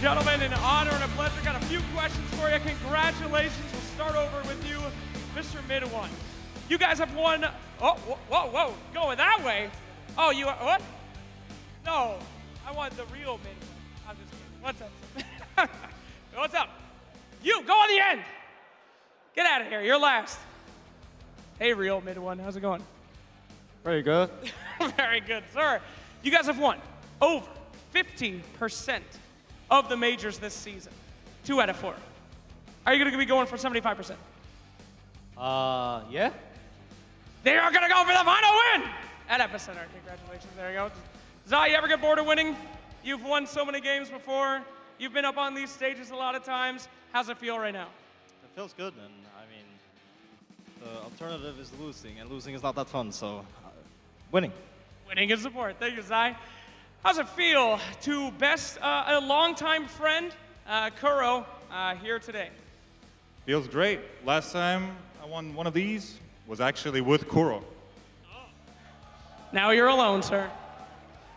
Gentlemen, an honor and a pleasure. Got a few questions for you. Congratulations. We'll start over with you, Mr. Mid One. You guys have won. Oh, whoa, whoa, whoa. Going that way. Oh, you are. What? No. I want the real MidOne. I'm just kidding. What's up? What's up? You, go on the end. Get out of here. You're last. Hey, real MidOne. How's it going? Very good. Very good, sir. You guys have won over 50% of the majors this season. Two out of four. Are you going to be going for 75%? Uh, yeah. They are going to go for the final win at Epicenter. Congratulations. There you go. Zai, you ever get bored of winning? You've won so many games before. You've been up on these stages a lot of times. How's it feel right now? It feels good, and I mean, the alternative is losing, and losing is not that fun. So, uh, winning. Winning is support. Thank you, Zai. How's it feel to best uh, a longtime friend, uh, Kuro, uh, here today? Feels great. Last time I won one of these was actually with Kuro. Now you're alone, sir.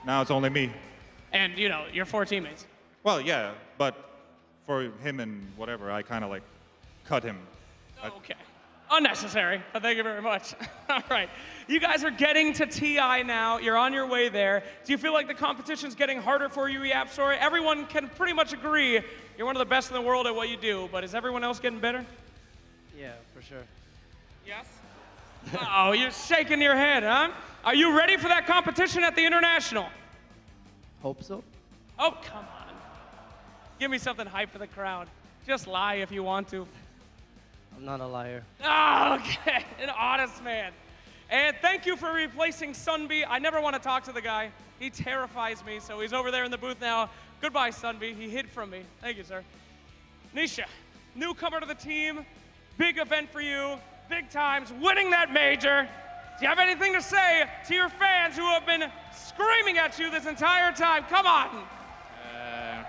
Now it's only me. And, you know, your four teammates. Well, yeah, but for him and whatever, I kind of like cut him. I- Okay. Unnecessary, but thank you very much. All right. You guys are getting to TI now. You're on your way there. Do you feel like the competition's getting harder for you, YapzOr? Everyone can pretty much agree you're one of the best in the world at what you do, but is everyone else getting better? Yeah, for sure. Yes. oh, you're shaking your head, huh? Are you ready for that competition at the International? Hope so. Oh, come on. Give me something hype for the crowd. Just lie if you want to. I'm not a liar. Oh, okay. An honest man. And thank you for replacing Sunby. I never want to talk to the guy. He terrifies me, so he's over there in the booth now. Goodbye, Sunby. He hid from me. Thank you, sir. Nisha, newcomer to the team. Big event for you. Big times. Winning that major. Do you have anything to say to your fans who have been screaming at you this entire time? Come on. Uh,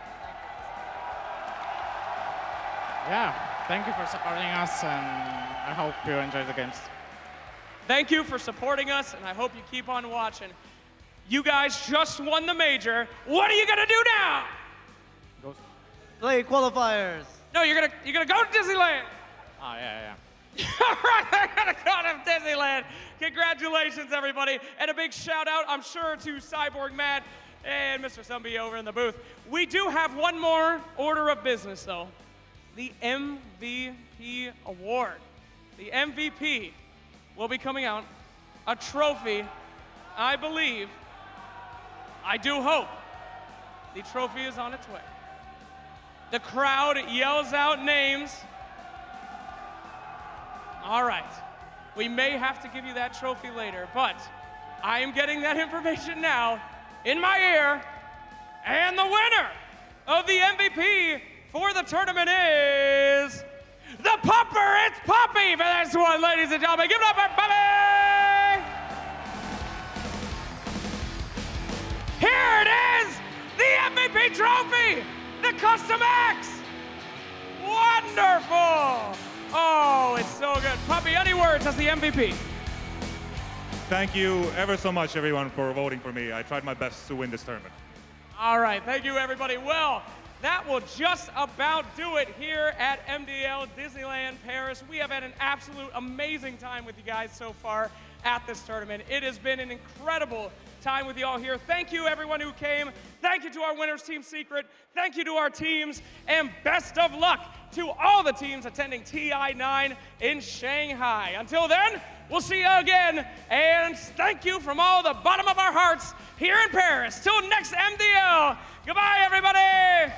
yeah, thank you for supporting us, and I hope you enjoy the games. Thank you for supporting us, and I hope you keep on watching. You guys just won the major. What are you gonna do now? Play qualifiers. No, you're gonna you're gonna go to Disneyland. Oh, yeah, yeah. All right, they're gonna go to Disneyland. Congratulations, everybody, and a big shout out, I'm sure, to Cyborg Matt and Mr. Sunby over in the booth. We do have one more order of business, though. The MVP award. The MVP will be coming out. A trophy, I believe. I do hope. The trophy is on its way. The crowd yells out names. All right. We may have to give you that trophy later, but I am getting that information now in my ear. And the winner of the MVP for the tournament is the Puppey. It's Puppey for this one, ladies and gentlemen. Give it up for Puppey! Here it is, the MVP trophy, the Custom X. Wonderful. Oh, it's so good. Puppey, any words as the MVP? Thank you ever so much, everyone, for voting for me. I tried my best to win this tournament. All right, thank you, everybody. Well, that will just about do it here at MDL Disneyland Paris. We have had an absolute amazing time with you guys so far at this tournament. It has been an incredible time with you all here. Thank you, everyone who came. Thank you to our winners, Team Secret. Thank you to our teams. And best of luck to all the teams attending TI9 in Shanghai. Until then, we'll see you again. And thank you from all the bottom of our hearts here in Paris. Till next MDL. Goodbye, everybody.